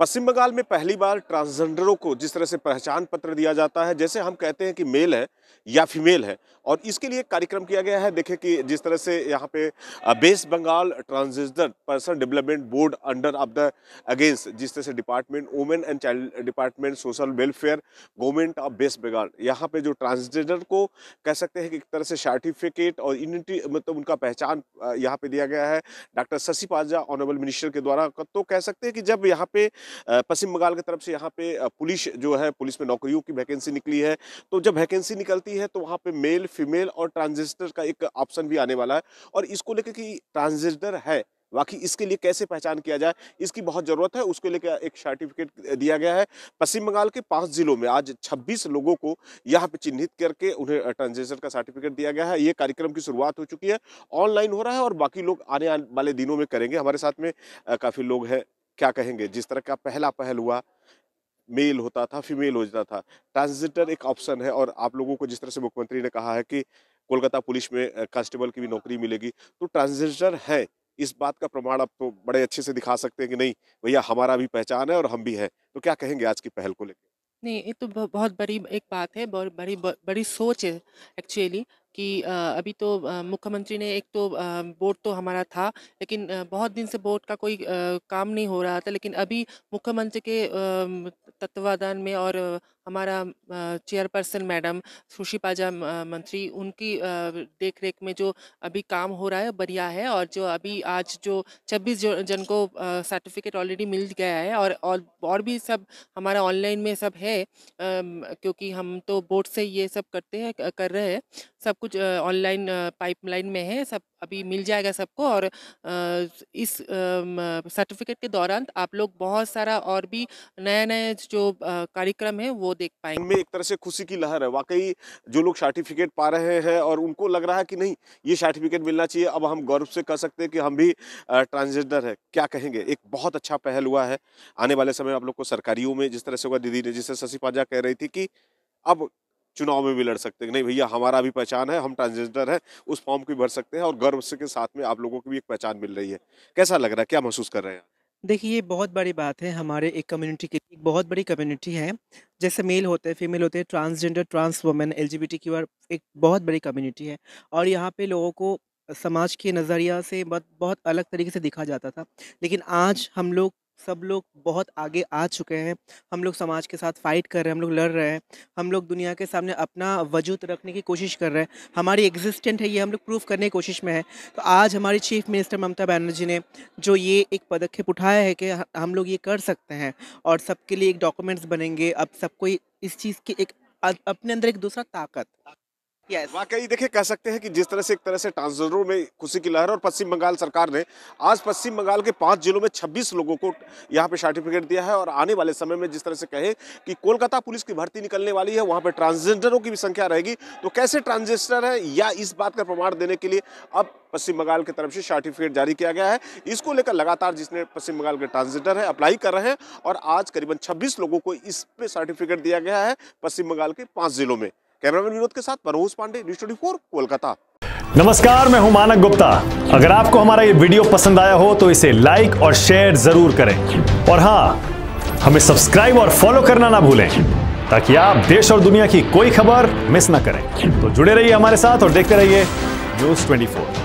पश्चिम बंगाल में पहली बार ट्रांसजेंडरों को जिस तरह से पहचान पत्र दिया जाता है, जैसे हम कहते हैं कि मेल है या फीमेल है, और इसके लिए कार्यक्रम किया गया है। देखें कि जिस तरह से यहाँ पे West Bengal transgender person development board under of the against, जिस तरह से department women and child department, social welfare, government of West Bengal, यहाँ पे जो ट्रांसजेंडर को कह सकते हैं कि एक तरह से सर्टिफिकेट और यूनिटी मतलब उनका पहचान यहाँ पे दिया गया है। डॉक्टर शशि पाजा ऑनरेबल मिनिस्टर के द्वारा तो कह सकते हैं कि जब यहाँ पे पश्चिम बंगाल की तरफ़ से यहाँ पे पुलिस जो है, पुलिस में नौकरियों की वैकेंसी निकली है। तो जब वैकेंसी निकलती है तो वहाँ पे मेल, फीमेल और ट्रांजिस्टर का एक ऑप्शन भी आने वाला है। और इसको लेकर कि ट्रांसजेंडर है, बाकी इसके लिए कैसे पहचान किया जाए, इसकी बहुत ज़रूरत है, उसके लिए एक सर्टिफिकेट दिया गया है। पश्चिम बंगाल के पाँच जिलों में आज 26 लोगों को यहाँ पे चिन्हित करके उन्हें ट्रांसजेंडर का सर्टिफिकेट दिया गया है। ये कार्यक्रम की शुरुआत हो चुकी है, ऑनलाइन हो रहा है और बाकी लोग आने वाले दिनों में करेंगे। हमारे साथ में काफ़ी लोग हैं क्या कहेंगे? जिस तरह का पहला पहल हुआ, मेल होता था, फीमेल हो जाता था। ट्रांसजेंडर एक ऑप्शन है और आप लोगों को जिस तरह से मुख्यमंत्री ने कहा है कि कोलकाता पुलिस में कांस्टेबल की भी नौकरी मिलेगी तो ट्रांसजेंडर है। इस बात का प्रमाण आप तो बड़े अच्छे से दिखा सकते हैं कि नहीं, भैया हमारा भी पहचान है और हम भी है। तो क्या कहेंगे आज की पहल को लेकर नहीं, ये तो बहुत बड़ी एक बात है, बहुत बड़ी बड़ी सोच है एक्चुअली कि अभी तो मुख्यमंत्री ने एक तो बोर्ड तो हमारा था, लेकिन बहुत दिन से बोर्ड का कोई काम नहीं हो रहा था, लेकिन अभी मुख्यमंत्री के तत्वाधान में और हमारा चेयरपर्सन मैडम सुशी पाजा मंत्री, उनकी देख रेख में जो अभी काम हो रहा है, बढ़िया है और जो अभी आज जो 26 जन को सर्टिफिकेट ऑलरेडी मिल गया है और और और भी सब हमारा ऑनलाइन में सब है क्योंकि हम तो बोर्ड से ये सब करते हैं कर रहे हैं, सब कुछ ऑनलाइन पाइपलाइन में है, सब अभी मिल जाएगा सबको और इस सर्टिफिकेट के दौरान आप लोग बहुत सारा और भी नए नए जो कार्यक्रम है वो देख पाएँगे। में एक तरह से खुशी की लहर है। वाकई जो लोग सर्टिफिकेट पा रहे हैं और उनको लग रहा है कि नहीं ये सर्टिफिकेट मिलना चाहिए अब हम गौरव से कह सकते हैं कि हम भी ट्रांसजेंडर है। क्या कहेंगे? एक बहुत अच्छा पहल हुआ है। आने वाले समय आप लोग को सरकारियों में जिस तरह से होगा दीदी ने जिससे शशि पाजा कह रही थी कि अब चुनाव में भी लड़ सकते हैं। नहीं भैया, हमारा भी पहचान है, हम ट्रांसजेंडर है, उस फॉर्म को भर सकते हैं और गर्व से के साथ में आप लोगों को भी एक पहचान मिल रही है। कैसा लग रहा है? क्या महसूस कर रहे हैं देखिए, ये बहुत बड़ी बात है, हमारे एक कम्युनिटी की, एक बहुत बड़ी कम्युनिटी है। जैसे मेल होते हैं फीमेल होते हैं transgender trans women L G एक बहुत बड़ी कम्युनिटी है। और यहाँ पे लोगों को समाज के नज़रिया से बहुत बहुत अलग तरीके से दिखा जाता था। लेकिन आज हम लोग सब लोग बहुत आगे आ चुके हैं। हम लोग समाज के साथ फाइट कर रहे हैं, हम लोग लड़ रहे हैं। हम लोग दुनिया के सामने अपना वजूद रखने की कोशिश कर रहे हैं। हमारी एग्जिस्टेंट है, ये हम लोग प्रूफ करने की कोशिश में है। तो आज हमारी चीफ मिनिस्टर ममता बनर्जी ने जो ये एक पदक्षेप उठाया है कि हम लोग ये कर सकते हैं और सबके लिए एक डॉक्यूमेंट्स बनेंगे। अब सबको इस चीज़ की एक अपने अंदर एक दूसरा ताकत। Yes. वाकई देखिए कह सकते हैं कि जिस तरह से एक तरह से ट्रांसजेंडरों में खुशी की लहर और पश्चिम बंगाल सरकार ने आज पश्चिम बंगाल के पाँच जिलों में 26 लोगों को यहाँ पे सर्टिफिकेट दिया है और आने वाले समय में जिस तरह से कहे कि कोलकाता पुलिस की भर्ती निकलने वाली है, वहाँ पर ट्रांसजेंडरों की भी संख्या रहेगी। तो कैसे ट्रांसजेंडर है या इस बात का प्रमाण देने के लिए अब पश्चिम बंगाल की तरफ़ से सर्टिफिकेट जारी किया गया है। इसको लेकर लगातार जिसने पश्चिम बंगाल के ट्रांसजेंडर है, अप्लाई कर रहे हैं और आज करीबन छब्बीस लोगों को इस पे सर्टिफिकेट दिया गया है पश्चिम बंगाल के पाँच जिलों में। कैमरामैन विनोद के साथ मनोज पांडे, न्यूज़ ट्वेंटी कोलकाता। नमस्कार, मैं हूँ मानक गुप्ता। अगर आपको हमारा ये वीडियो पसंद आया हो तो इसे लाइक और शेयर ज़रूर करें। और हाँ हमें सब्सक्राइब और फॉलो करना ना भूलें, ताकि आप देश और दुनिया की कोई खबर मिस ना करें। तो जुड़े रहिए हमारे साथ और देखते रहिए न्यूज़ 24